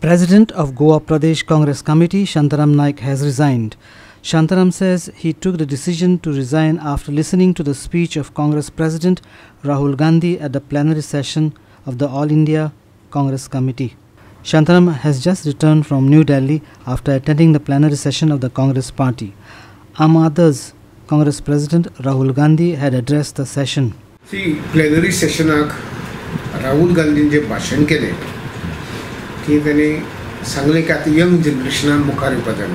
President of Goa Pradesh Congress Committee Shantaram Naik has resigned. Shantaram says he took the decision to resign after listening to the speech of Congress President Rahul Gandhi at the plenary session of the All India Congress Committee. Shantaram has just returned from New Delhi after attending the plenary session of the Congress Party. Am Aadhar's Congress President Rahul Gandhi had addressed the session. C plenary सेशनाक Rahul Gandhian जे भाशण केलें की ताणी सांगलें की आतां young जनरेशनान मुखार येवपाक जाय.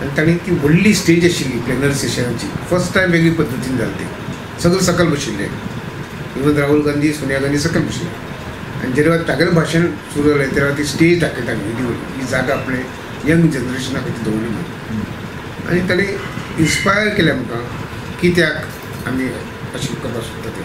आनी ताणी ती व्हडली स्टेज आशिल्ली प्लेनरी सेशनाची फर्स्ट टायम वेगळी पद्दतीन जालें तें. सगळे सकयल बशिल्ले इवन राहुल गांधी सोनिया गांधी सकयल बशिल्ले आनी जे वेळार तागेलें भाशण सुरू जालें वेळार ती स्टेज दाखयताली ही. ही जागा आपणे यंग जनरेशना खातीर दवरली म्हणून. आनी ताणी इन्स्पायर केलें आमकां कित्याक आमी अशें करपाक सोदता तें.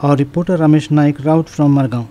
Our reporter Ramesh Naik Raut from Margao.